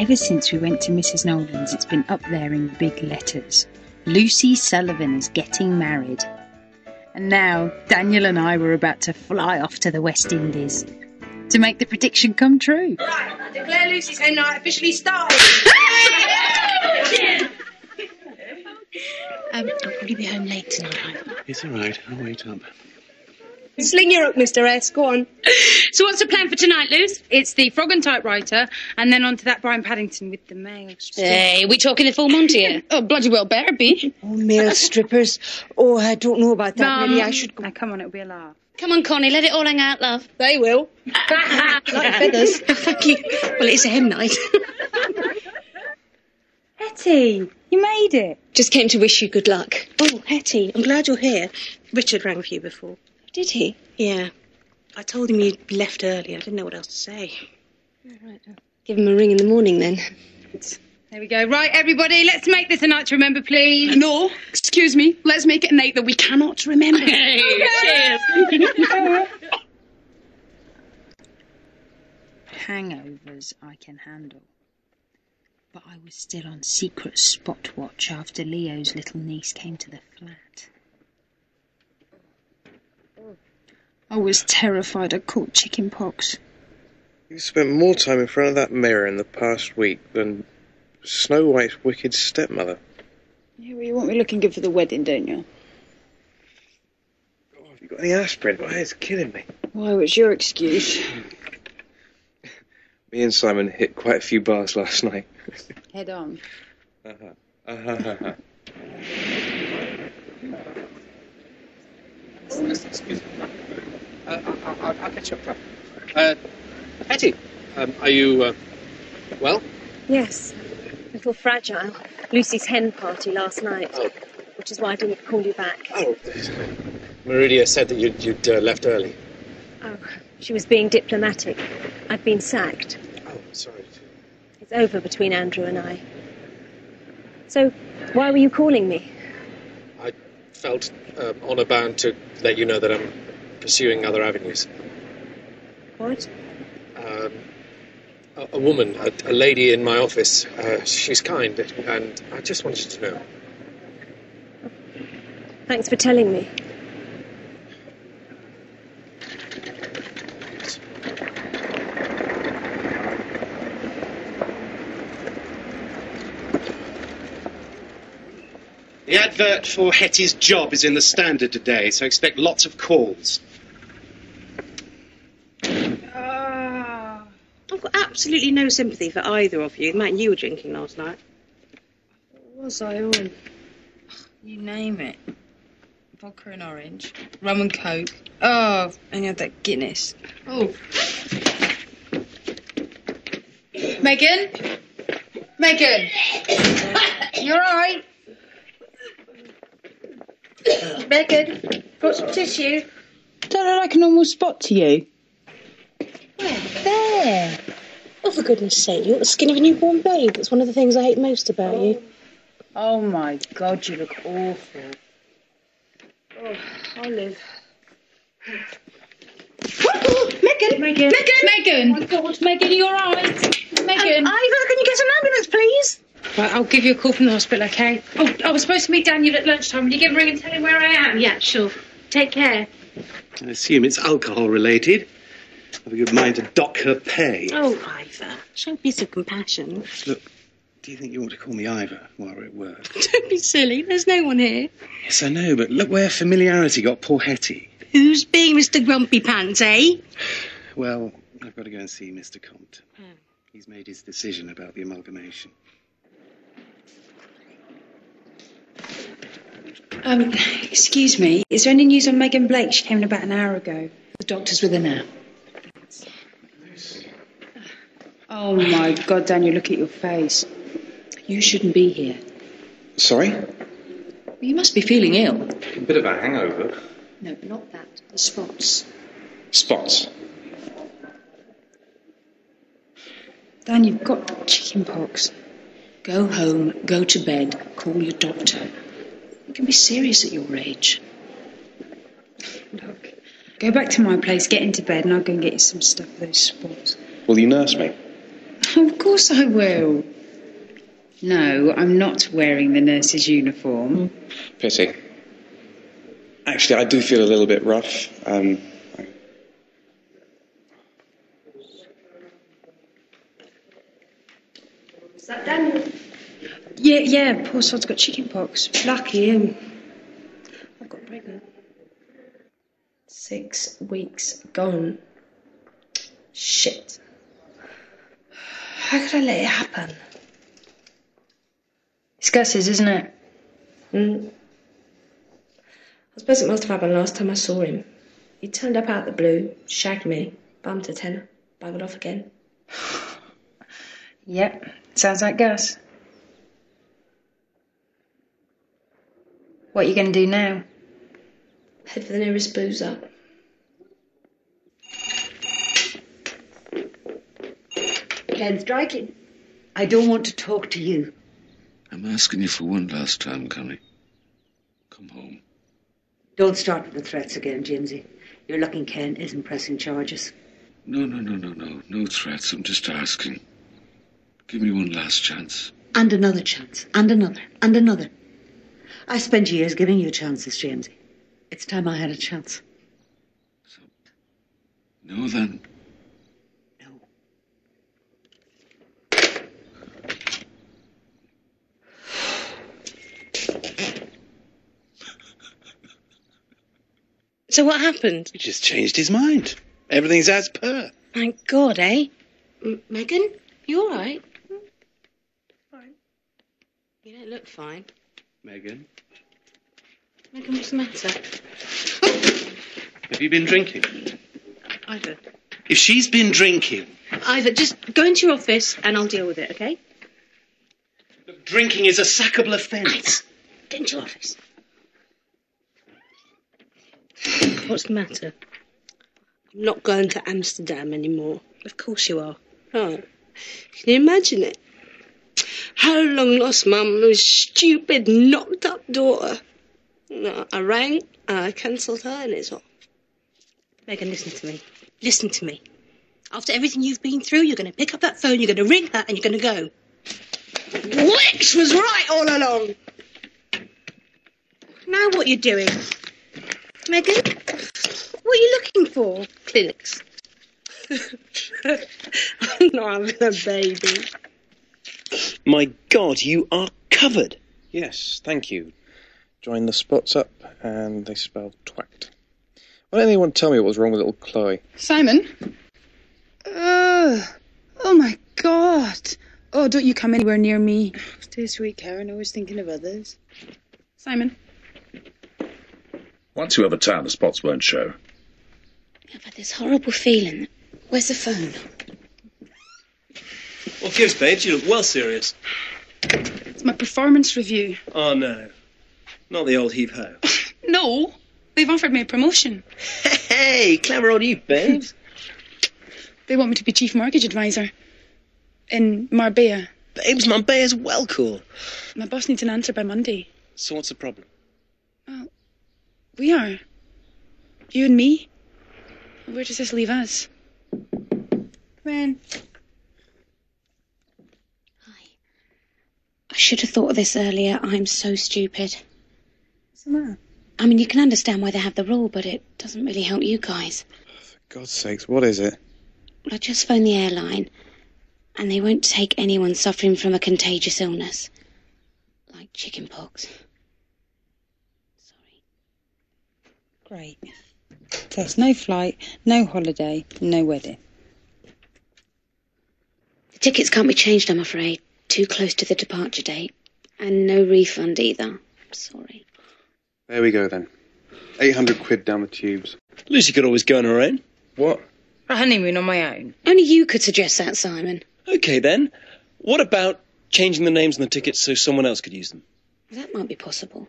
Ever since we went to Mrs. Nolan's, it's been up there in big letters. Lucy Sullivan is getting married. And now Daniel and I were about to fly off to the West Indies to make the prediction come true. Right, I declare Lucy's hen night officially started. Um, I'll probably be home late tonight. It's all right. I'll wait up. Sling your hook, Mr. S. Go on. So what's the plan for tonight, Luz? It's the Frog and Typewriter, and then on to that Brian Paddington with the mail. strip. Hey, we talking the full Monty here? Oh, bloody well better be. Oh, male strippers. Oh, I don't know about that, Mum. Nelly. I should go. Now, come on, it'll be a laugh. Come on, Connie, let it all hang out, love. They will. like feathers. Thank you. Well, it's a hen night. Hetty, you made it. Just came to wish you good luck. Oh, Hetty, I'm glad you're here. Richard rang for you before. Did he? Yeah. I told him you'd left early. I didn't know what else to say. Give him a ring in the morning then. There we go. Right, everybody, let's make this a night to remember, please. No, excuse me. Let's make it a night that we cannot remember. Cheers. Hangovers I can handle. But I was still on secret spot watch after Leo's little niece came to the flat. I was terrified I caught chicken pox. You spent more time in front of that mirror in the past week than Snow White's wicked stepmother. Yeah, well, you want me looking good for the wedding, don't you? Oh, have you got any aspirin? My head's killing me. Why, what's your excuse? Me and Simon hit quite a few bars last night. Head on. Uh-huh. Uh-huh. Excuse me. I- I'll, I'll catch up. Uh, Hetty, um, are you uh, well? Yes. A little fragile. Lucy's hen party last night. Oh. Which is why I didn't call you back. Oh, Meredia said that you'd, you'd uh, left early. Oh, she was being diplomatic. I've been sacked. Oh, sorry. It's over between Andrew and I. So, why were you calling me? I felt um, honour bound to let you know that I'm pursuing other avenues. What? Um, a, a woman, a, a lady in my office, uh, she's kind, and I just wanted to know. Thanks for telling me. The advert for Hetty's job is in the Standard today, so expect lots of calls. Ah. I've got absolutely no sympathy for either of you. Matt, you were drinking last night. Was I all? You name it. Vodka and orange, rum and coke. Oh, and you had that Guinness. Oh. Megan? Megan? You're alright? Megan, got some tissue? Don't look like a normal spot to you. Where? There. Oh, for goodness sake, you're the skin of a newborn babe. That's one of the things I hate most about you. Oh my god, you look awful. Oh, Olive. Megan! Megan! Megan! Oh, my god, Megan, you're alright? Megan? Um, Ivor, can you get an ambulance, please? Right, I'll give you a call from the hospital, okay? Oh, I was supposed to meet Daniel at lunchtime. Will you give him a ring and tell him where I am? Yeah, sure. Take care. I assume it's alcohol related. Have a good mind to dock her pay. Oh, Ivor, show a piece of compassion. Look, do you think you ought to call me Ivor while we're at work? Don't be silly. There's no one here. Yes, I know, but look where familiarity got poor Hetty. Who's being Mr. Grumpy Pants, eh? Well, I've got to go and see Mr. Comte. He's made his decision about the amalgamation. Um, excuse me, is there any news on Megan Blake? She came in about an hour ago. The doctor's with her now. Oh my god, Daniel, look at your face. You shouldn't be here. Sorry? You must be feeling ill. A bit of a hangover. No, not that. The spots. Spots. Dan, you've got chicken pox. Go home, go to bed, call your doctor. You can be serious at your age. Look, go back to my place, get into bed, and I'll go and get you some stuff for those spots. Will you nurse me? Of course I will. No, I'm not wearing the nurse's uniform. Pity. Actually, I do feel a little bit rough. Um, Is that Daniel? Yeah, yeah, poor sod's got chicken pox. Lucky him. I've got pregnant. Six weeks gone. Shit. How could I let it happen? It's Gus's, isn't it? Mm. I suppose it must have happened last time I saw him. He turned up out of the blue, shagged me, bumped a tenner, buggered off again. Yep, sounds like Gus. What are you going to do now? Head for the nearest boozer. Ken striking. I don't want to talk to you. I'm asking you for one last time, Connie. Come home. Don't start with the threats again, Jamesy. You're lucky Ken isn't pressing charges. No, no, no, no, no. No threats. I'm just asking. Give me one last chance. And another chance. And another. And another. I spent years giving you chances, Jamesy. It's time I had a chance. So, No, then. So what happened? he just changed his mind. Everything's as per. Thank God, eh? M- Megan, you all right? Fine. You don't look fine. Megan, Megan, what's the matter? have you been drinking? Ivor. If she's been drinking, Ivor, just go into your office and I'll deal with it, okay? drinking is a sackable offence. Get into your office. What's the matter? I'm not going to Amsterdam anymore. Of course you are. Oh, can you imagine it? How long lost mum his stupid, knocked up daughter. No, I rang and I cancelled her and it's off. Megan, listen to me. Listen to me. After everything you've been through, you're going to pick up that phone, you're going to ring her, and you're going to go. Wix was right all along. Now what you're doing? Megan? What are you looking for? Clinics. I'm not having a baby. My God, you are covered. Yes, thank you. Join the spots up, and they spell twat. Why don't anyone tell me what was wrong with little Chloe? Simon? Ugh. Oh my god. Oh, don't you come anywhere near me. Stay sweet, Karen. Always thinking of others. Simon? Once you were town, the spots won't show. I've had this horrible feeling. Where's the phone? What gives, babes? You look well serious. It's my performance review. Oh, no. Not the old heave ho. No, they've offered me a promotion. hey, clever on you, babes. They want me to be chief mortgage advisor in Marbella. babes, Mombaya's well cool. My boss needs an answer by Monday. So what's the problem? We are. You and me. Where does this leave us? Come in. I should have thought of this earlier. I'm so stupid. What's the matter? I mean, you can understand why they have the rule, but it doesn't really help you guys. For God's sakes, what is it? I just phoned the airline, and they won't take anyone suffering from a contagious illness, like chickenpox. Great. So it's no flight, no holiday, no wedding. The tickets can't be changed, I'm afraid. Too close to the departure date. And no refund either. Sorry. There we go then. 800 quid down the tubes. Lucy could always go on her own. What? A honeymoon on my own. Only you could suggest that, Simon. Okay, then. What about changing the names on the tickets so someone else could use them? That might be possible.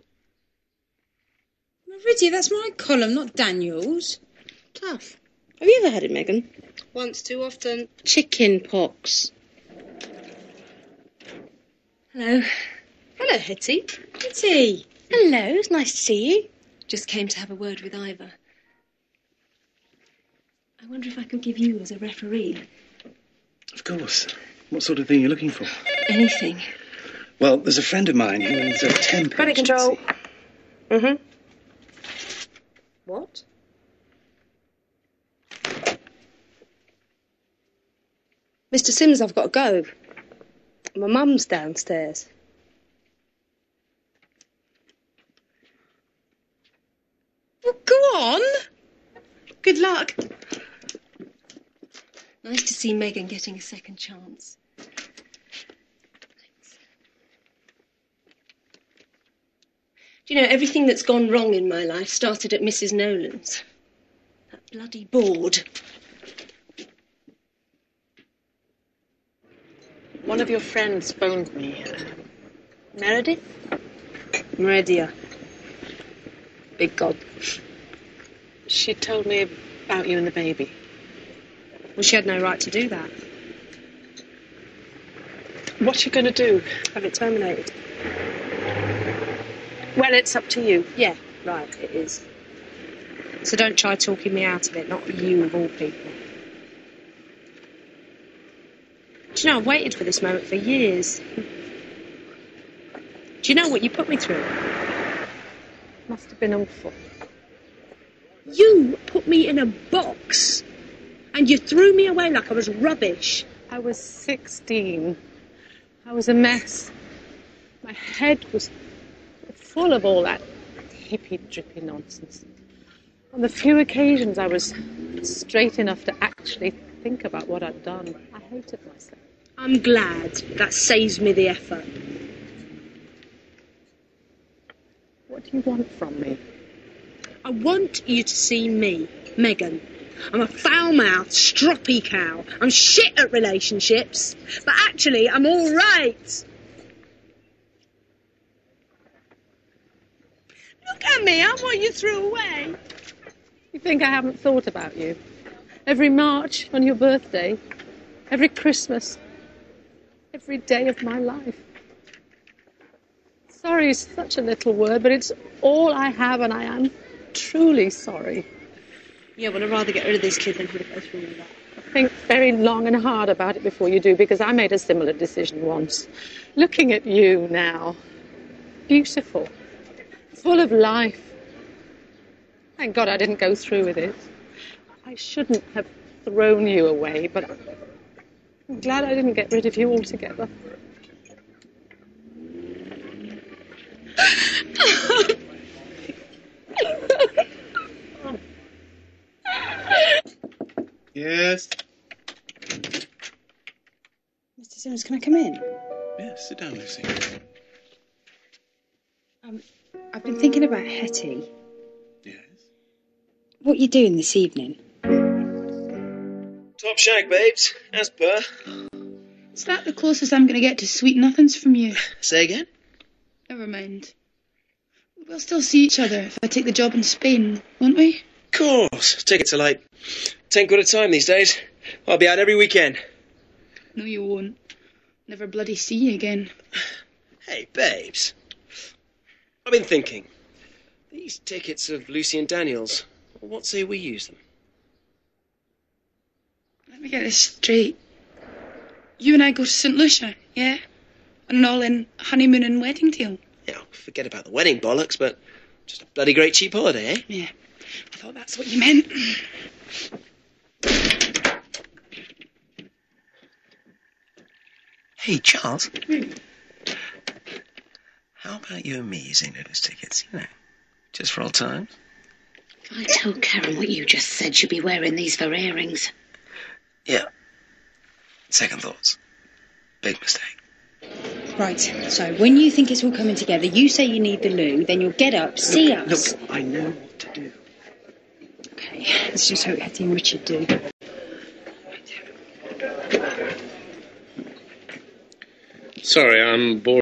Riddy, that's my column, not Daniel's. Tough. Have you ever had it, Megan? Once too often. Chicken pox. Hello. Hello, Hetty. Kitty. Hello, it's nice to see you. Just came to have a word with Ivor. I wonder if I could give you as a referee. Of course. What sort of thing are you looking for? Anything. Well, there's a friend of mine who is a temp. Credit control. Mm-hmm. What? Mr. Sims, I've got to go. My mum's downstairs. Well, go on. Good luck. Nice to see Megan getting a second chance. Do you know, everything that's gone wrong in my life started at Mrs. Nolan's. That bloody board. One of your friends phoned me. Meredith? Meredia. Big God. She told me about you and the baby. Well, she had no right to do that. What are you going to do? Have it terminated. Well, it's up to you. Yeah, right, it is. So don't try talking me out of it, not you of all people. Do you know, I've waited for this moment for years. Do you know what you put me through? Must have been awful. You put me in a box and you threw me away like I was rubbish. I was 16. I was a mess. My head was full of all that hippy drippy nonsense. On the few occasions I was straight enough to actually think about what I'd done, I hated myself. I'm glad that saves me the effort. What do you want from me? I want you to see me, Megan. I'm a foul mouthed, stroppy cow. I'm shit at relationships, but actually, I'm all right. Look at me, I'm what you threw away. You think I haven't thought about you? Every March on your birthday, every Christmas, every day of my life. Sorry is such a little word, but it's all I have, and I am truly sorry. Yeah, well, I'd rather get rid of this kid than have to go through all that. Think very long and hard about it before you do, because I made a similar decision once. Looking at you now, beautiful, full of life. Thank God I didn't go through with it. I shouldn't have thrown you away, but I'm glad I didn't get rid of you altogether. Yes. Mr. Simmons, can I come in? Yes, sit down, Lucy. Um, I've been thinking about Hetty. Yes. What you doing this evening? Top shag, babes, as per. Is that the closest I'm going to get to sweet nothings from you? Say again? Never mind. We'll still see each other if I take the job in Spain, won't we? Of course. Tickets are like ten quid a time these days. I'll be out every weekend. No, you won't. Never bloody see you again. Hey, babes. I've been thinking. These tickets of Lucy and Daniel's, what say we use them? Let me get this straight. You and I go to St. Lucia, yeah? On an all-in honeymoon and wedding deal. Yeah, forget about the wedding bollocks, but just a bloody great cheap holiday, eh? Yeah. I thought that's what you meant. Hey, Charles. How about you and me using those tickets, you know? Just for old times? If I tell Karen what you just said, she'll be wearing these for earrings. Yeah. Second thoughts. Big mistake. Right, so when you think it's all coming together, you say you need the loo, then you'll get up, see us. Look, I know what to do. Okay, let's just hope Hetty and Richard do. Sorry, I'm bored.